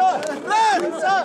Run! 자,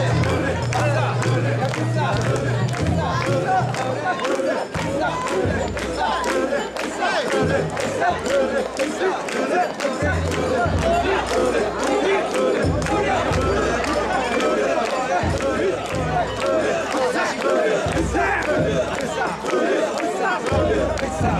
Cabeça, cabeça, cabeça.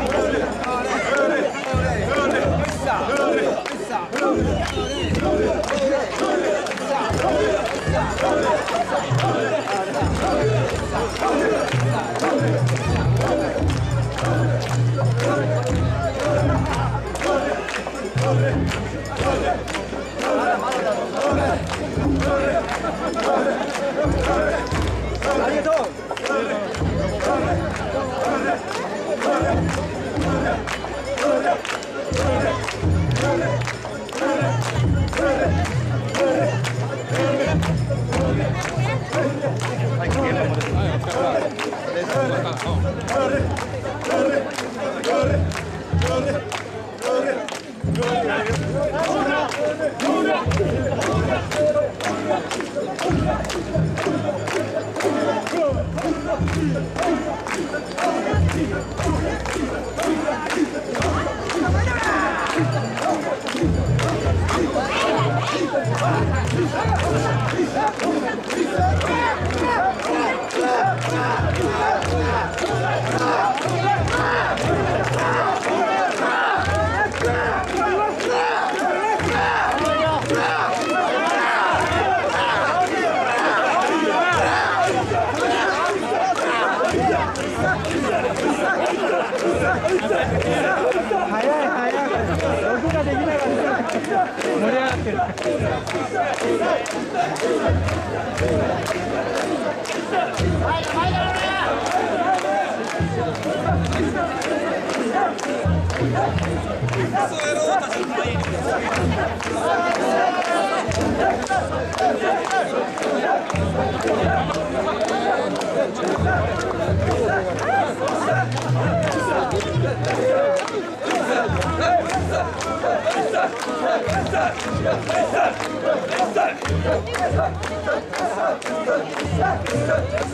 谢谢。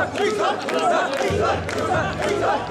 He's up! He's up! He's up!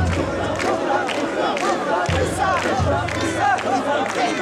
Hey!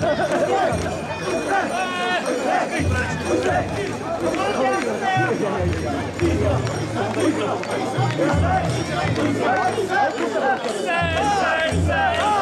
Sei, sei, sei!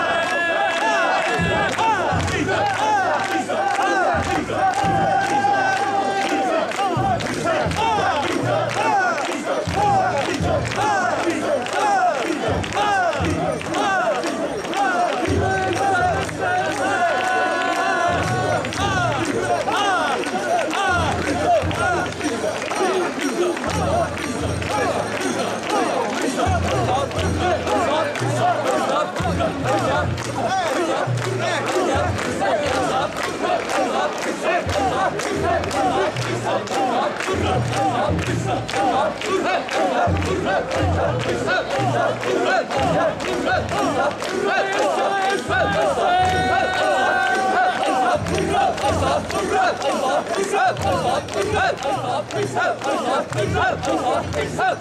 Exakt!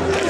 Hey!